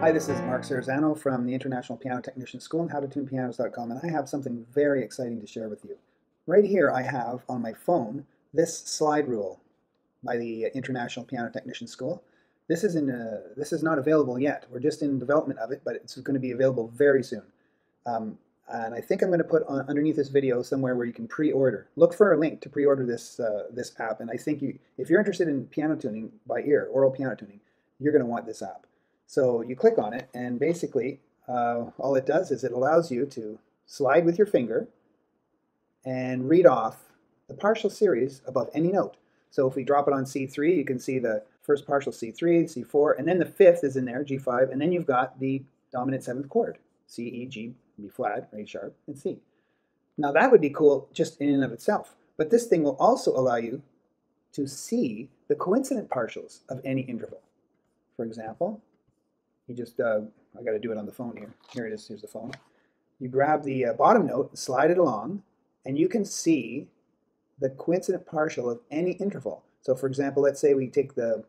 Hi, this is Mark Cerisano from the International Piano Technician School and howtotunepianos.com, and I have something very exciting to share with you. Right here, I have on my phone this slide rule by the International Piano Technician School. This is in a, this is not available yet. We're just in development of it, but it's going to be available very soon. Um, and I think I'm going to put on, underneath this video somewhere where you can pre-order. Look for a link to pre-order this uh, this app, and I think you, if you're interested in piano tuning by ear, aural piano tuning, you're going to want this app. So you click on it, and basically, uh, all it does is it allows you to slide with your finger and read off the partial series above any note. So if we drop it on C3, you can see the first partial C3, C4, and then the fifth is in there, G5, and then you've got the dominant seventh chord, C, E, G, B flat, A sharp, and C. Now that would be cool just in and of itself, but this thing will also allow you to see the coincident partials of any interval. For example, you just, uh, I got to do it on the phone here. Here it is, here's the phone. You grab the uh, bottom note, slide it along, and you can see the coincident partial of any interval. So for example, let's say we take the,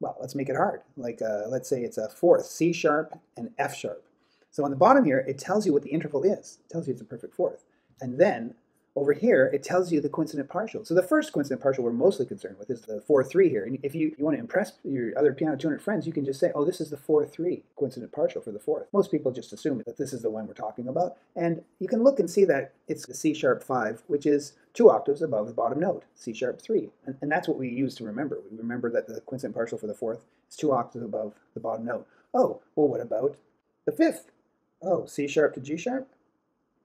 well, let's make it hard. Like, uh, let's say it's a fourth, C sharp and F sharp. So on the bottom here, it tells you what the interval is. It tells you it's a perfect fourth. And then over here, it tells you the coincident partial. So the first coincident partial we're mostly concerned with is the 4-3 here. And if you, you want to impress your other piano tuner friends, you can just say, oh, this is the 4-3 coincident partial for the fourth. Most people just assume that this is the one we're talking about. And you can look and see that it's the C sharp 5, which is two octaves above the bottom note, C sharp 3. And, and that's what we use to remember. We remember that the coincident partial for the fourth is two octaves above the bottom note. Oh, well, what about the fifth? Oh, C sharp to G sharp?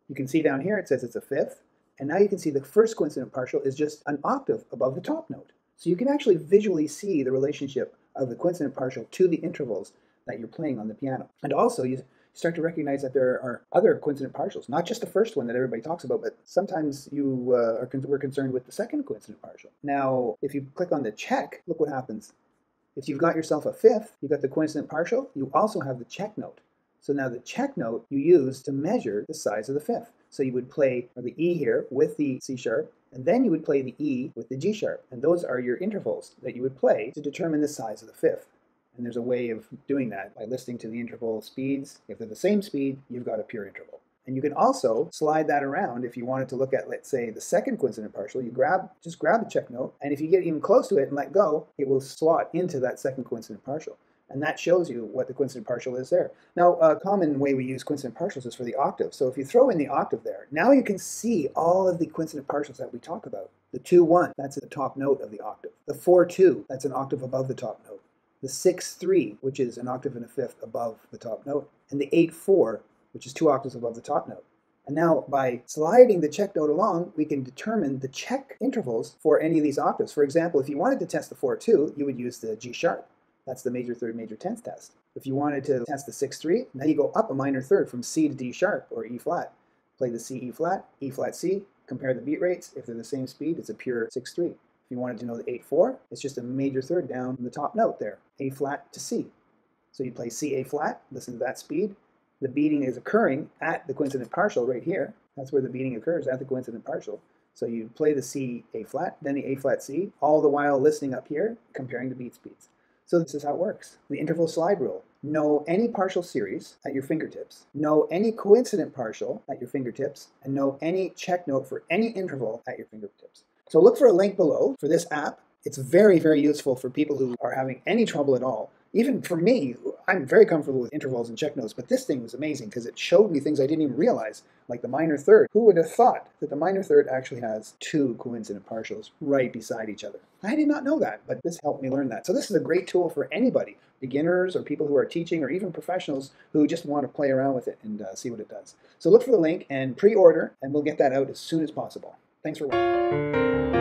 You can see down here it says it's a fifth. And now you can see the first coincident partial is just an octave above the top note. So you can actually visually see the relationship of the coincident partial to the intervals that you're playing on the piano. And also you start to recognize that there are other coincident partials, not just the first one that everybody talks about, but sometimes you uh, are con we're concerned with the second coincident partial. Now, if you click on the check, look what happens. If you've got yourself a fifth, you've got the coincident partial, you also have the check note. So now the check note you use to measure the size of the fifth. So you would play the E here with the C sharp, and then you would play the E with the G sharp. And those are your intervals that you would play to determine the size of the fifth. And there's a way of doing that by listening to the interval speeds. If they're the same speed, you've got a pure interval. And you can also slide that around if you wanted to look at, let's say, the second coincident partial. You grab, just grab the check note, and if you get even close to it and let go, it will slot into that second coincident partial. And that shows you what the coincident partial is there. Now, a common way we use coincident partials is for the octave. So if you throw in the octave there, now you can see all of the coincident partials that we talk about. The 2-1, that's the top note of the octave. The 4-2, that's an octave above the top note. The 6-3, which is an octave and a fifth above the top note. And the 8-4, which is two octaves above the top note. And now by sliding the check note along, we can determine the check intervals for any of these octaves. For example, if you wanted to test the 4-2, you would use the G sharp. That's the major third, major tenth test. If you wanted to test the 6-3, now you go up a minor third from C to D sharp or E flat. Play the C, E flat, E flat, C, compare the beat rates. If they're the same speed, it's a pure 6-3. If you wanted to know the 8-4, it's just a major third down the top note there, A flat to C. So you play C, A flat, listen to that speed. The beating is occurring at the coincident partial right here. That's where the beating occurs, at the coincident partial. So you play the C, A flat, then the A flat, C, all the while listening up here, comparing the beat speeds. So this is how it works. The interval slide rule. Know any partial series at your fingertips, know any coincident partial at your fingertips, and know any check note for any interval at your fingertips. So look for a link below for this app. It's very, very useful for people who are having any trouble at all even for me, I'm very comfortable with intervals and check notes, but this thing was amazing because it showed me things I didn't even realize, like the minor third. Who would have thought that the minor third actually has two coincident partials right beside each other? I did not know that, but this helped me learn that. So this is a great tool for anybody, beginners or people who are teaching or even professionals who just want to play around with it and uh, see what it does. So look for the link and pre-order, and we'll get that out as soon as possible. Thanks for watching.